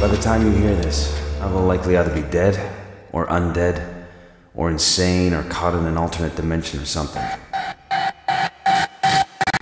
By the time you hear this, I will likely either be dead, or undead, or insane, or caught in an alternate dimension or something.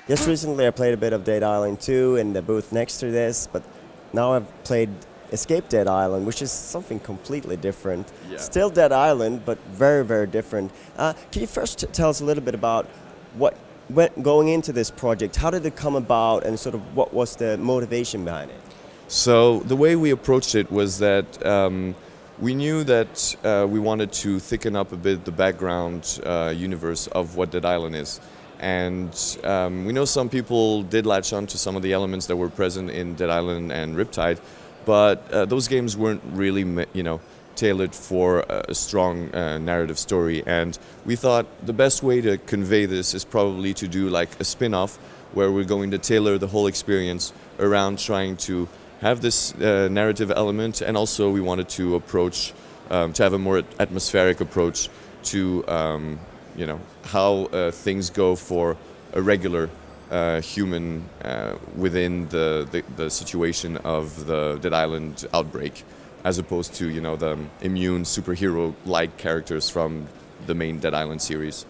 Just recently I played a bit of Dead Island 2 in the booth next to this, but now I've played Escape Dead Island, which is something completely different. Yeah. Still Dead Island, but very, very different. Uh, can you first tell us a little bit about what, went going into this project, how did it come about and sort of what was the motivation behind it? So the way we approached it was that um, we knew that uh, we wanted to thicken up a bit the background uh, universe of what Dead Island is. And um, we know some people did latch on to some of the elements that were present in Dead Island and Riptide, but uh, those games weren't really, you know, tailored for a strong uh, narrative story. And we thought the best way to convey this is probably to do like a spin-off where we're going to tailor the whole experience around trying to have this uh, narrative element, and also we wanted to approach um, to have a more atmospheric approach to um, you know how uh, things go for a regular uh, human uh, within the, the the situation of the Dead Island outbreak, as opposed to you know the immune superhero-like characters from the main Dead Island series.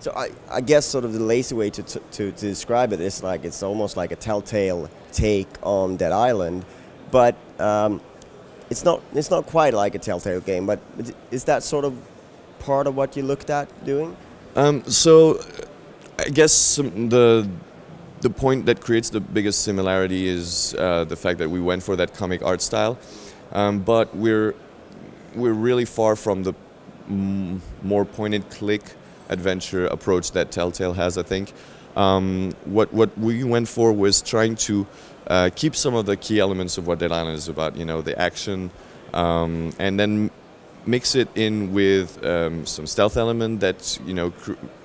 So I, I guess sort of the lazy way to, to, to describe it is like it's almost like a telltale take on Dead Island, but um, it's not it's not quite like a telltale game. But is that sort of part of what you looked at doing? Um, so, I guess the the point that creates the biggest similarity is uh, the fact that we went for that comic art style, um, but we're we're really far from the more pointed click adventure approach that Telltale has. I think um, what what we went for was trying to uh, keep some of the key elements of what Dead Island is about. You know, the action, um, and then mix it in with um, some stealth element that you know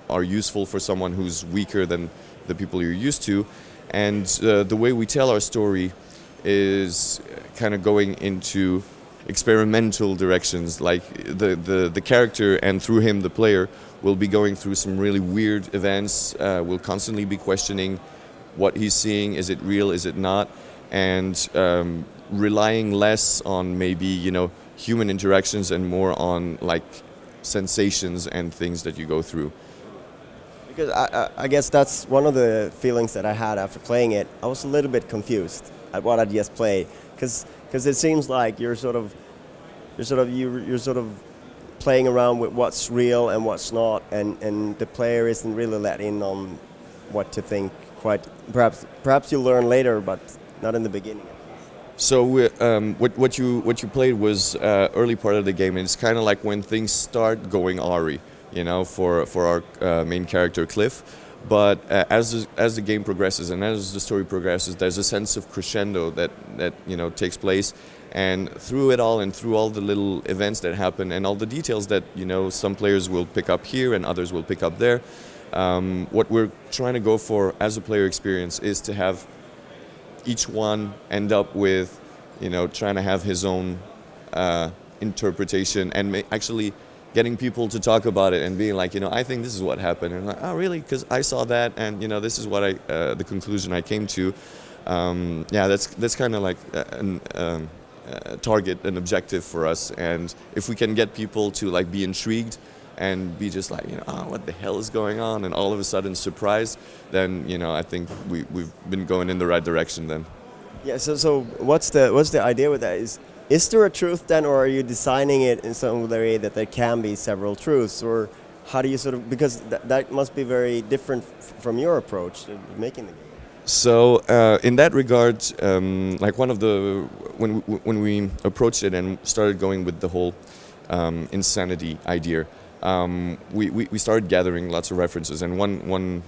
are useful for someone who's weaker than the people you're used to, and uh, the way we tell our story is kind of going into experimental directions. Like the, the the character and through him the player will be going through some really weird events. Uh, will constantly be questioning what he's seeing. Is it real? Is it not? And um, relying less on maybe you know human interactions and more on like sensations and things that you go through. Because I, I, guess that's one of the feelings that I had after playing it. I was a little bit confused at what I just played, because it seems like you're sort of you're sort of you you're sort of playing around with what's real and what's not, and, and the player isn't really let in on what to think. Quite perhaps perhaps you learn later, but not in the beginning. So um, what what you what you played was uh, early part of the game, and it's kind of like when things start going awry, you know, for for our uh, main character Cliff. But uh, as as the game progresses and as the story progresses, there's a sense of crescendo that that you know takes place, and through it all and through all the little events that happen and all the details that you know some players will pick up here and others will pick up there. Um, what we're trying to go for as a player experience is to have each one end up with, you know, trying to have his own uh, interpretation and actually getting people to talk about it and being like, you know, I think this is what happened, and like, oh, really? Because I saw that, and you know, this is what I, uh, the conclusion I came to. Um, yeah, that's that's kind of like an um, uh, target, an objective for us, and if we can get people to like be intrigued and be just like, you know, oh, what the hell is going on? And all of a sudden surprised, then, you know, I think we, we've been going in the right direction then. Yeah. So so what's the what's the idea with that? Is is there a truth then, or are you designing it in some way that there can be several truths, or how do you sort of because th- that must be very different f- from your approach to making the game. So uh, in that regard, um, like one of the when we, when we approached it and started going with the whole um, insanity idea, um, we, we we started gathering lots of references, and one one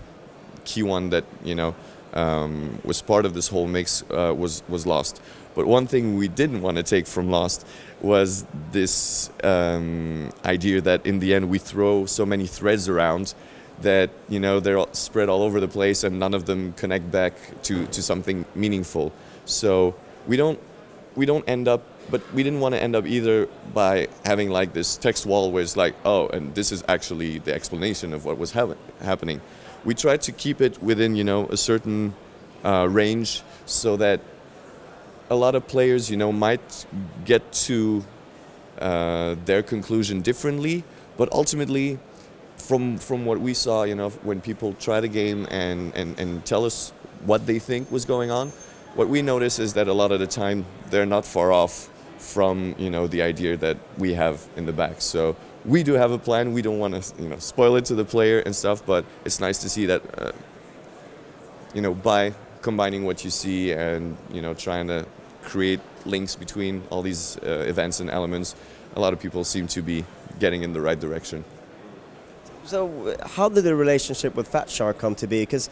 key one that you know um, was part of this whole mix uh, was was Lost. But one thing we didn't want to take from Lost was this um, idea that in the end we throw so many threads around that you know they're all spread all over the place and none of them connect back to, to something meaningful. So we don't we don't end up but we didn't want to end up either by having like this text wall where it's like, oh, and this is actually the explanation of what was hap- happening. We tried to keep it within, you know, a certain uh, range so that a lot of players, you know, might get to uh, their conclusion differently, but ultimately, from from what we saw, you know, when people try the game and, and, and tell us what they think was going on, what we notice is that a lot of the time they're not far off from you know the idea that we have in the back. So we do have a plan. We don't want to you know spoil it to the player and stuff, but it's nice to see that uh, you know by combining what you see and you know trying to create links between all these uh, events and elements, a lot of people seem to be getting in the right direction. So, how did the relationship with Fatshark come to be? Because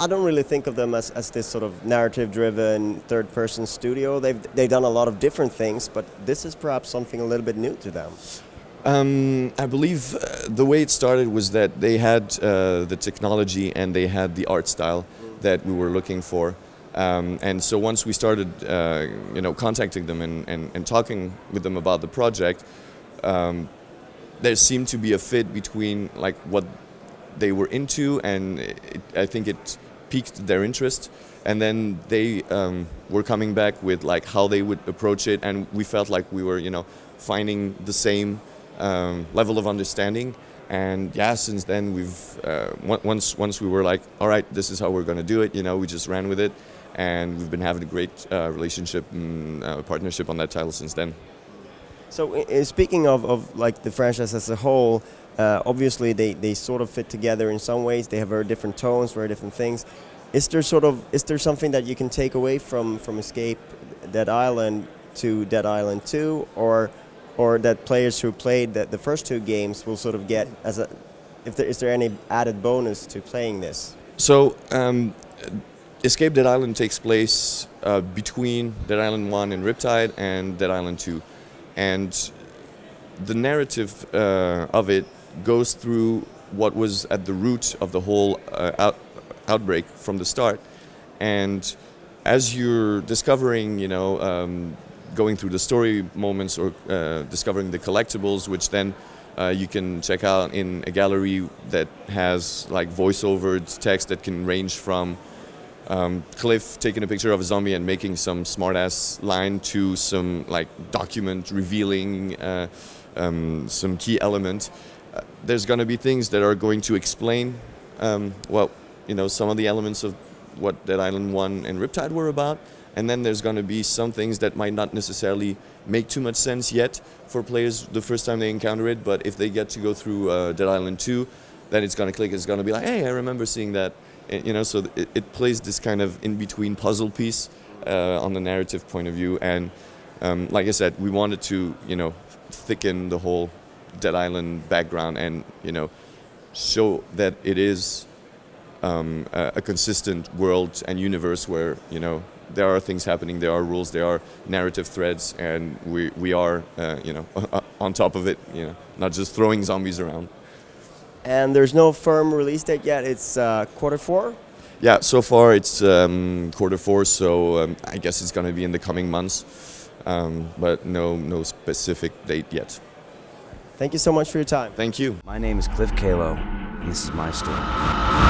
I don't really think of them as, as this sort of narrative driven third person studio. They've, they've done a lot of different things, but this is perhaps something a little bit new to them. Um, I believe uh, the way it started was that they had uh, the technology and they had the art style that we were looking for. Um, and so once we started, uh, you know, contacting them and, and, and, talking with them about the project, um, there seemed to be a fit between like what they were into, and it, I think it piqued their interest. And then they um, were coming back with like how they would approach it, and we felt like we were, you know, finding the same um, level of understanding and yeah, since then we've uh, once once we were like, all right, this is how we're going to do it. You know, we just ran with it, and we've been having a great uh, relationship and uh, partnership on that title since then. So, speaking of, of like the franchise as a whole, uh, obviously they, they sort of fit together in some ways. They have very different tones, very different things. Is there sort of is there something that you can take away from from Escape Dead Island to Dead Island 2, or or that players who played the, the first two games will sort of get as a if there is there any added bonus to playing this? So. Um, Escape Dead Island takes place uh, between Dead Island 1 and Riptide and Dead Island 2. And the narrative uh, of it goes through what was at the root of the whole uh, out, outbreak from the start. And as you're discovering, you know, um, going through the story moments or uh, discovering the collectibles, which then uh, you can check out in a gallery that has like voiceover text that can range from um, Cliff taking a picture of a zombie and making some smartass line to some like document revealing uh, um, some key element. There's going to be things that are going to explain, um, well, you know, some of the elements of what Dead Island 1 and Riptide were about. And then there's going to be some things that might not necessarily make too much sense yet for players the first time they encounter it. But if they get to go through uh, Dead Island 2, then it's going to click. It's going to be like, hey, I remember seeing that you know, so it, it plays this kind of in between puzzle piece uh, on the narrative point of view. And um, like I said, we wanted to, you know, thicken the whole Dead Island background and, you know, show that it is um, a, a, consistent world and universe where, you know, there are things happening, there are rules, there are narrative threads, and we, we are, uh, you know, on top of it, you know, not just throwing zombies around and there's no firm release date yet. It's uh, quarter four. Yeah, so far it's um, quarter four, so um, I guess it's going to be in the coming months, um, but no no specific date yet. Thank you so much for your time. Thank you. My name is Cliff Calo, and this is my story.